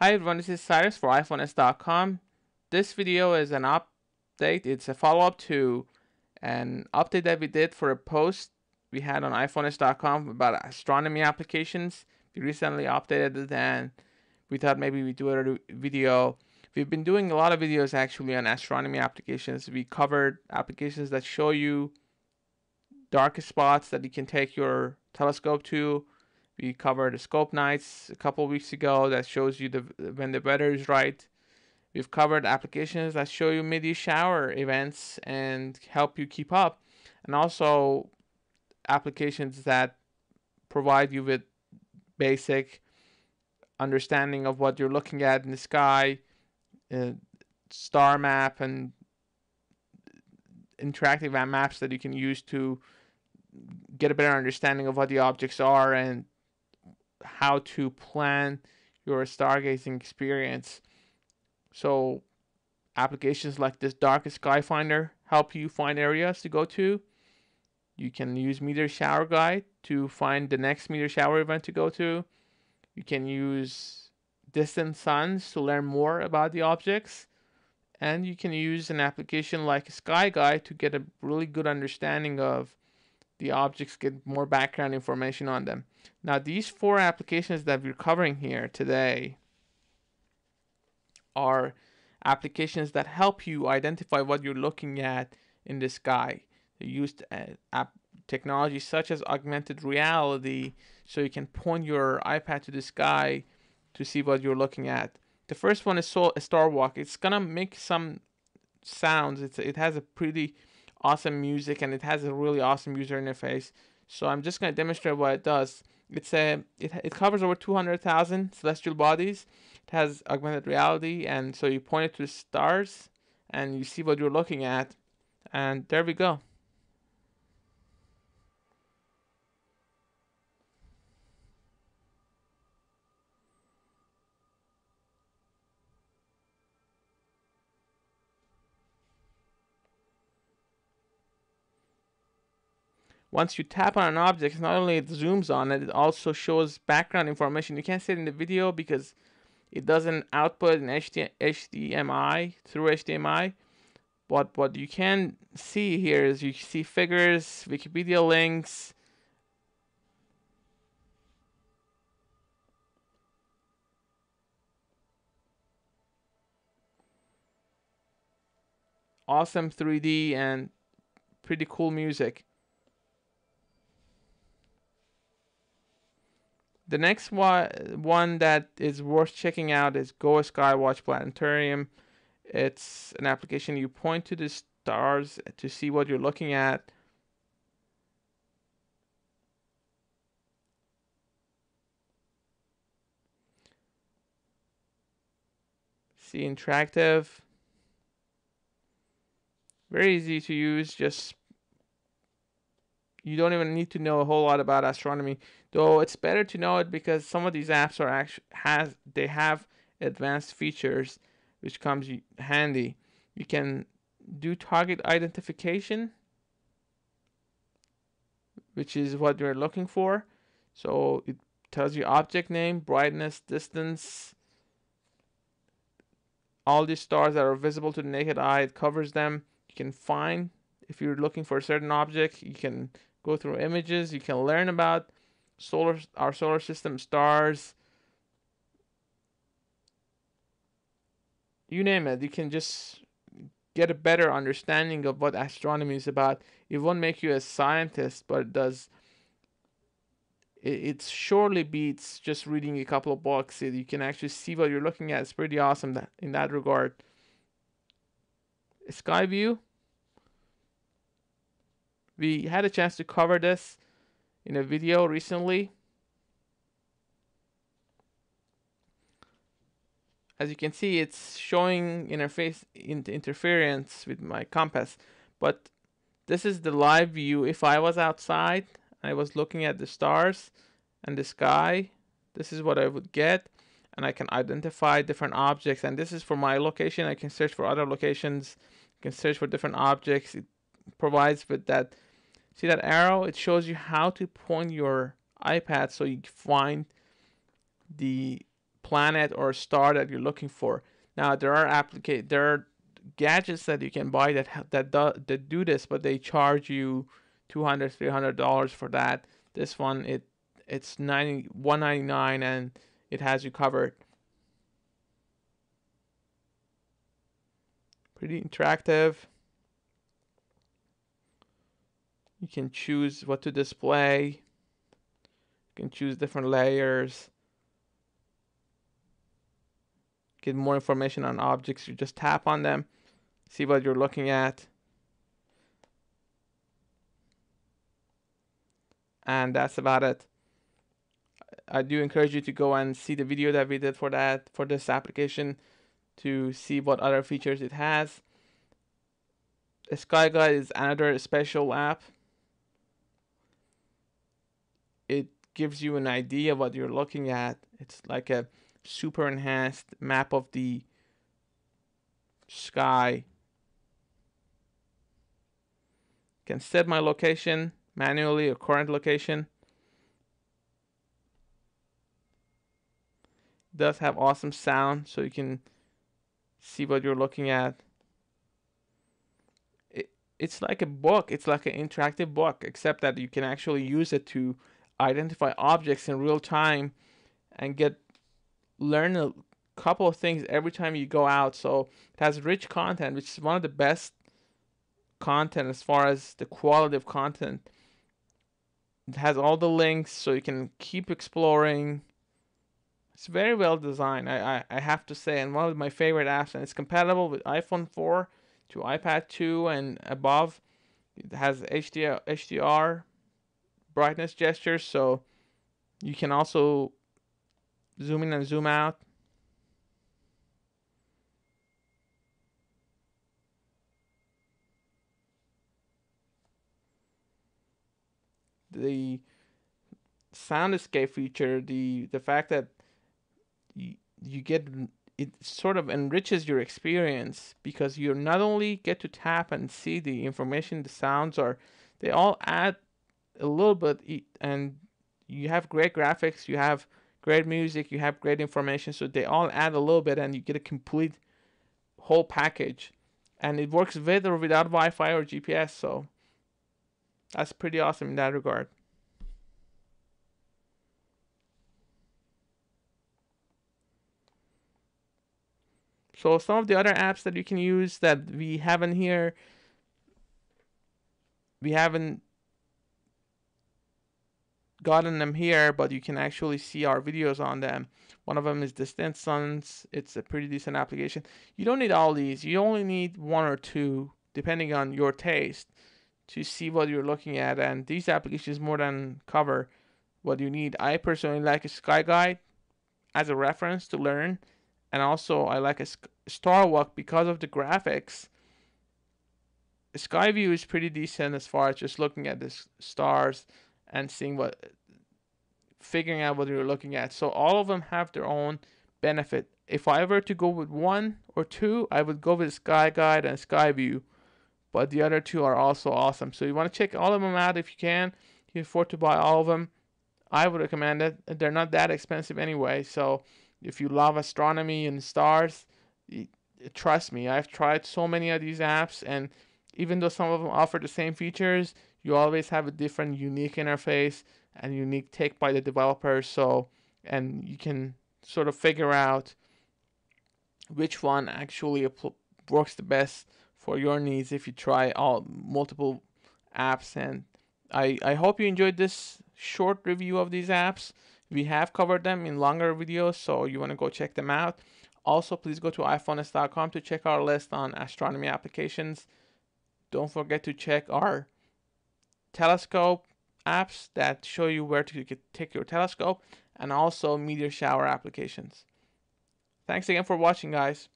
Hi everyone, this is Cyrus for iPhoneness.com. This video is an update. It's a follow-up to an update that we did for a post we had on iPhoneness.com about astronomy applications. We recently updated it and we thought maybe we'd do a video. We've been doing a lot of videos actually on astronomy applications. We covered applications that show you darkest spots that you can take your telescope to we covered the scope nights a couple weeks ago that shows you the when the weather is right. We've covered applications that show you meteor shower events and help you keep up, and also applications that provide you with basic understanding of what you're looking at in the sky, uh, star map, and interactive maps that you can use to get a better understanding of what the objects are and how to plan your stargazing experience. So, applications like this Darkest Sky Finder help you find areas to go to. You can use Meteor Shower Guide to find the next meteor shower event to go to. You can use distant suns to learn more about the objects. And you can use an application like Sky Guide to get a really good understanding of the objects, get more background information on them. Now, these four applications that we're covering here today are applications that help you identify what you're looking at in the sky. They use uh, technology such as augmented reality so you can point your iPad to the sky to see what you're looking at. The first one is so, Star Walk. It's gonna make some sounds. It's, it has a pretty awesome music and it has a really awesome user interface. So I'm just going to demonstrate what it does. It's a it, it covers over 200,000 celestial bodies. It has augmented reality and so you point it to the stars and you see what you're looking at and there we go. Once you tap on an object, not only it zooms on it, it also shows background information. You can't see it in the video because it doesn't output an HDMI through HDMI. But what you can see here is you see figures, Wikipedia links, awesome 3D and pretty cool music. The next one, that is worth checking out is Go Skywatch Planetarium. It's an application you point to the stars to see what you're looking at. See interactive. Very easy to use. Just you don't even need to know a whole lot about astronomy though it's better to know it because some of these apps are actually has they have advanced features which comes handy. You can do target identification which is what you're looking for. So it tells you object name brightness distance all these stars that are visible to the naked eye it covers them. You can find if you're looking for a certain object you can go through images. You can learn about solar our solar system, stars. You name it. You can just get a better understanding of what astronomy is about. It won't make you a scientist, but it does. It, surely beats just reading a couple of books. You can actually see what you're looking at. It's pretty awesome that, in that regard. Skyview we had a chance to cover this in a video recently. As you can see, it's showing interface interference with my compass, but this is the live view. If I was outside, I was looking at the stars and the sky, this is what I would get and I can identify different objects and this is for my location. I can search for other locations. I can search for different objects. It provides with that See that arrow? It shows you how to point your iPad so you find the planet or star that you're looking for. Now there are applica- there are gadgets that you can buy that that do, that do this, but they charge you 200 300 dollars for that. This one it it's 90 199 and it has you covered. Pretty interactive. You can choose what to display. You can choose different layers. Get more information on objects. You just tap on them, see what you're looking at. And that's about it. I do encourage you to go and see the video that we did for that for this application to see what other features it has. Sky Guide is another special app. It gives you an idea of what you're looking at. It's like a super enhanced map of the sky. Can set my location manually, a current location. does have awesome sound so you can see what you're looking at. It, it's like a book, it's like an interactive book, except that you can actually use it to identify objects in real time and get learn a couple of things every time you go out. So it has rich content, which is one of the best content as far as the quality of content. It has all the links so you can keep exploring it's very well designed, I, I, I have to say, and one of my favorite apps, and it's compatible with iPhone 4 to iPad 2 and above. It has HDR, HDR brightness gestures, so you can also zoom in and zoom out. The soundscape feature, the the fact that you, you get it sort of enriches your experience because you not only get to tap and see the information, the sounds are they all add a little bit and you have great graphics, you have great music, you have great information, so they all add a little bit and you get a complete whole package. And it works with or without Wi-Fi or GPS, so that's pretty awesome in that regard. So some of the other apps that you can use that we haven't here, we haven't gotten them here, but you can actually see our videos on them. One of them is Distant Suns. It's a pretty decent application. You don't need all these. You only need one or two, depending on your taste, to see what you're looking at. And these applications more than cover what you need. I personally like a Sky Guide as a reference to learn and also I like a Star Walk because of the graphics. Skyview is pretty decent as far as just looking at the stars and seeing what, figuring out what you're looking at. So all of them have their own benefit. If I were to go with one or two, I would go with Sky Guide and Skyview, but the other two are also awesome. So you want to check all of them out if you can. You afford to buy all of them. I would recommend it. They're not that expensive anyway, so if you love astronomy and stars, trust me, I've tried so many of these apps, and even though some of them offer the same features, you always have a different, unique interface and unique take by the developer. So, and you can sort of figure out which one actually works the best for your needs if you try all multiple apps. And I, I hope you enjoyed this short review of these apps. We have covered them in longer videos, so you want to go check them out. Also, please go to iPhoneness.com to check our list on astronomy applications. Don't forget to check our telescope apps that show you where to take your telescope and also meteor shower applications. Thanks again for watching, guys.